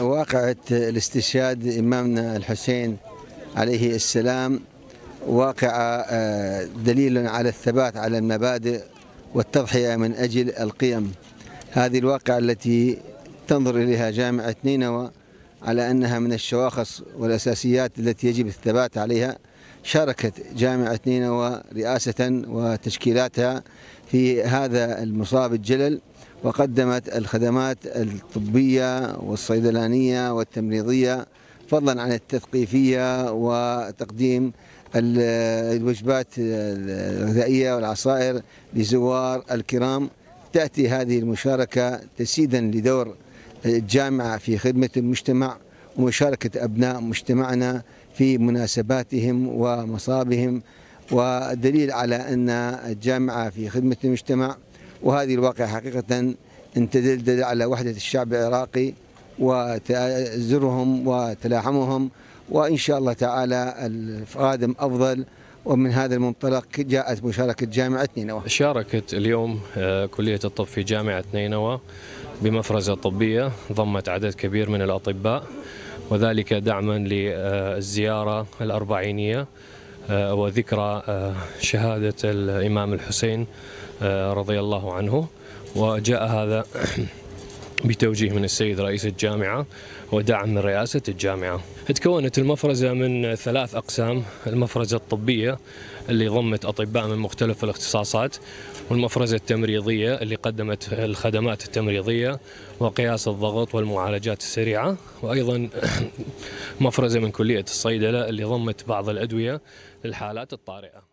واقعة الاستشهاد إمامنا الحسين عليه السلام. واقعة آه، دليل على الثبات على المبادئ والتضحية من أجل القيم. هذه الواقعة التي تنظر إليها جامعة نينوى على أنها من الشواخص والأساسيات التي يجب الثبات عليها شاركت جامعة نينوى رئاسة وتشكيلاتها في هذا المصاب الجلل وقدمت الخدمات الطبية والصيدلانية والتمريضية فضلا عن التثقيفية وتقديم الوجبات الغذائية والعصائر لزوار الكرام. تأتي هذه المشاركة تسيدا لدور الجامعة في خدمة المجتمع ومشاركة أبناء مجتمعنا في مناسباتهم ومصابهم ودليل على أن الجامعة في خدمة المجتمع وهذه الواقعة حقيقة ان تدل على وحدة الشعب العراقي وتأزرهم وتلاحمهم وإن شاء الله تعالى القادم أفضل ومن هذا المنطلق جاءت مشاركة جامعة نينوى. شاركت اليوم آه، كلية الطب في جامعة نينوى بمفرزة طبية ضمت عدد كبير من الأطباء وذلك دعما للزيارة الأربعينية آه، وذكرى آه، شهادة الإمام الحسين رضي الله عنه. وجاء هذا بتوجيه من السيد رئيس الجامعة ودعم من رئاسة الجامعة. تكونت المفرزة من ثلاث أقسام. المفرزة الطبية اللي ضمت أطباء من مختلف الاختصاصات والمفرزة التمريضية اللي قدمت الخدمات التمريضية وقياس الضغط والمعالجات السريعة. وأيضا مفرزة من كلية الصيدلة اللي ضمت بعض الأدوية للحالات الطارئة.